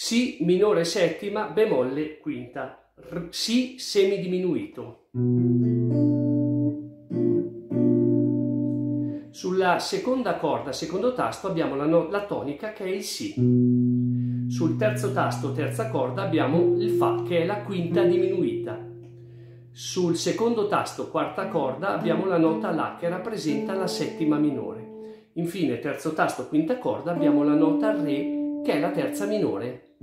Si minore settima, bemolle quinta, R, Si semidiminuito. Sulla seconda corda, secondo tasto, abbiamo la, no, la tonica che è il Si. Sul terzo tasto, terza corda, abbiamo il Fa che è la quinta diminuita. Sul secondo tasto, quarta corda, abbiamo la nota La che rappresenta la settima minore. Infine, terzo tasto, quinta corda, abbiamo la nota Re che è la terza minore.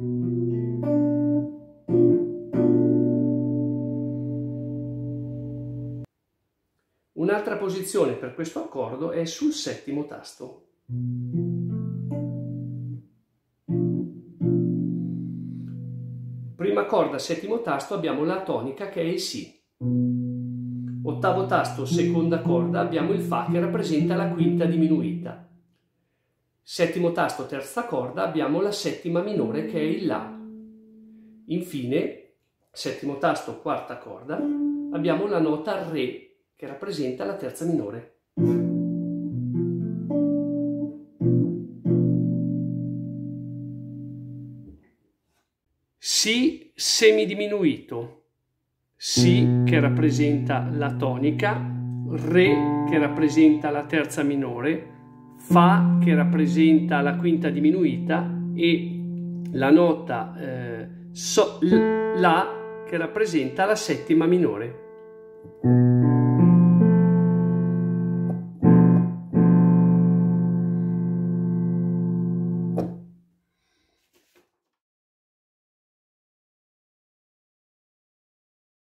Un'altra posizione per questo accordo è sul settimo tasto. Prima corda, settimo tasto abbiamo la tonica che è il Si. Ottavo tasto, seconda corda abbiamo il Fa che rappresenta la quinta diminuita. Settimo tasto, terza corda abbiamo la settima minore che è il La. Infine, settimo tasto, quarta corda, abbiamo la nota Re che rappresenta la terza minore. Si semidiminuito, Si che rappresenta la tonica, Re che rappresenta la terza minore, Fa che rappresenta la quinta diminuita e la nota eh, so, La che rappresenta la settima minore.